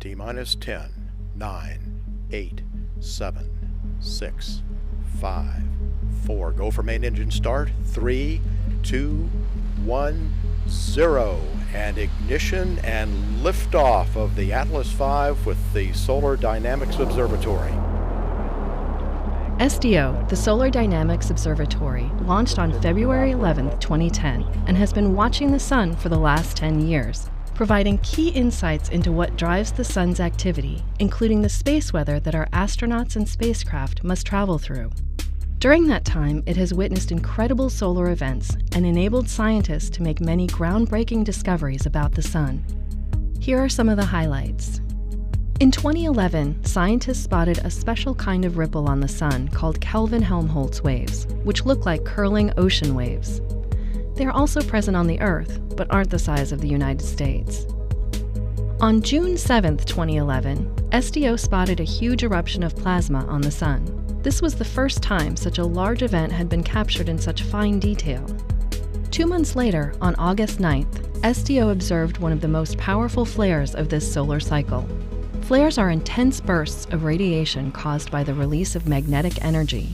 T minus 10, 9, 8, 7, 6, 5, 4. Go for main engine start. 3, 2, 1, 0. And ignition and liftoff of the Atlas V with the Solar Dynamics Observatory. SDO, the Solar Dynamics Observatory, launched on February 11, 2010, and has been watching the Sun for the last 10 years, providing key insights into what drives the Sun's activity, including the space weather that our astronauts and spacecraft must travel through. During that time, it has witnessed incredible solar events and enabled scientists to make many groundbreaking discoveries about the Sun. Here are some of the highlights. In 2011, scientists spotted a special kind of ripple on the Sun called Kelvin Helmholtz waves, which look like curling ocean waves. They are also present on the Earth, but aren't the size of the United States. On June 7, 2011, SDO spotted a huge eruption of plasma on the Sun. This was the first time such a large event had been captured in such fine detail. Two months later, on August 9th, SDO observed one of the most powerful flares of this solar cycle. Flares are intense bursts of radiation caused by the release of magnetic energy.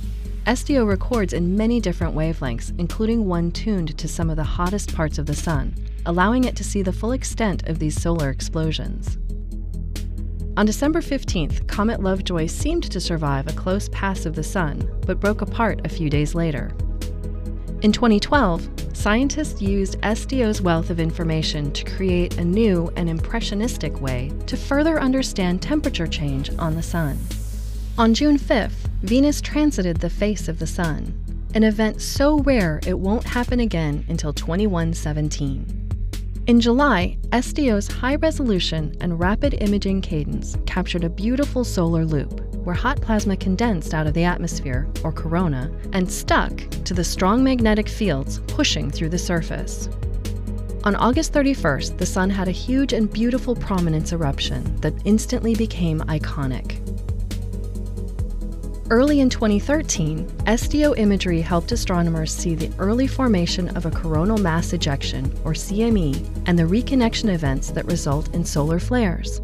SDO records in many different wavelengths, including one tuned to some of the hottest parts of the Sun, allowing it to see the full extent of these solar explosions. On December 15th, Comet Lovejoy seemed to survive a close pass of the Sun, but broke apart a few days later. In 2012, scientists used SDO's wealth of information to create a new and impressionistic way to further understand temperature change on the Sun. On June 5th, Venus transited the face of the Sun, an event so rare it won't happen again until 2117. In July, SDO's high resolution and rapid imaging cadence captured a beautiful solar loop where hot plasma condensed out of the atmosphere, or corona, and stuck to the strong magnetic fields pushing through the surface. On August 31st, the Sun had a huge and beautiful prominence eruption that instantly became iconic. Early in 2013, SDO imagery helped astronomers see the early formation of a coronal mass ejection, or CME, and the reconnection events that result in solar flares.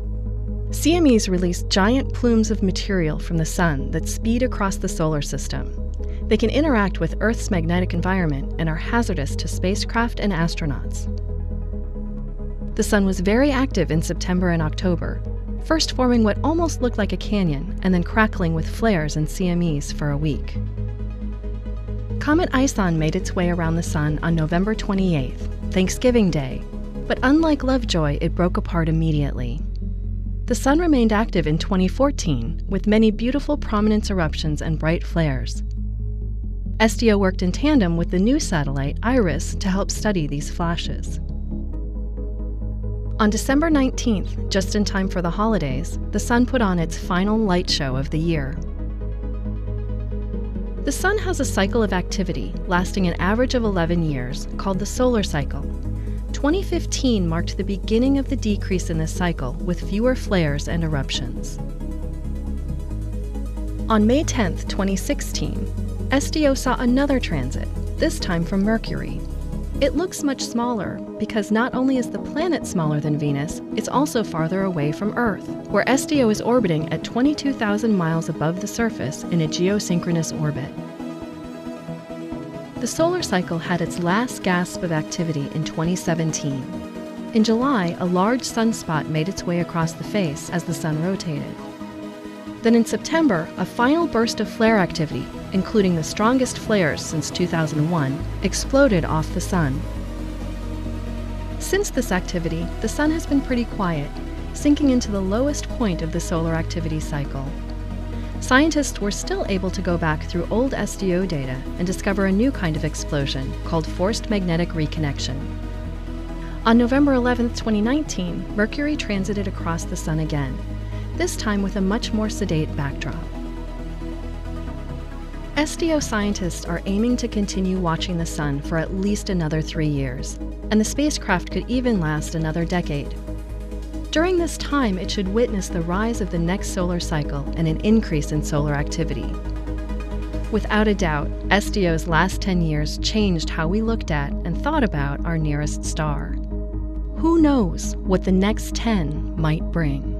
CMEs release giant plumes of material from the Sun that speed across the solar system. They can interact with Earth's magnetic environment and are hazardous to spacecraft and astronauts. The Sun was very active in September and October, first forming what almost looked like a canyon and then crackling with flares and CMEs for a week. Comet Ison made its way around the Sun on November 28th, Thanksgiving Day, but unlike Lovejoy, it broke apart immediately. The Sun remained active in 2014, with many beautiful prominence eruptions and bright flares. SDO worked in tandem with the new satellite, IRIS, to help study these flashes. On December 19th, just in time for the holidays, the Sun put on its final light show of the year. The Sun has a cycle of activity lasting an average of 11 years, called the solar cycle, 2015 marked the beginning of the decrease in this cycle with fewer flares and eruptions. On May 10, 2016, SDO saw another transit, this time from Mercury. It looks much smaller because not only is the planet smaller than Venus, it's also farther away from Earth, where SDO is orbiting at 22,000 miles above the surface in a geosynchronous orbit. The solar cycle had its last gasp of activity in 2017. In July, a large sunspot made its way across the face as the sun rotated. Then in September, a final burst of flare activity, including the strongest flares since 2001, exploded off the sun. Since this activity, the sun has been pretty quiet, sinking into the lowest point of the solar activity cycle scientists were still able to go back through old SDO data and discover a new kind of explosion called forced magnetic reconnection. On November 11, 2019, Mercury transited across the Sun again, this time with a much more sedate backdrop. SDO scientists are aiming to continue watching the Sun for at least another three years, and the spacecraft could even last another decade. During this time, it should witness the rise of the next solar cycle and an increase in solar activity. Without a doubt, SDO's last 10 years changed how we looked at and thought about our nearest star. Who knows what the next 10 might bring?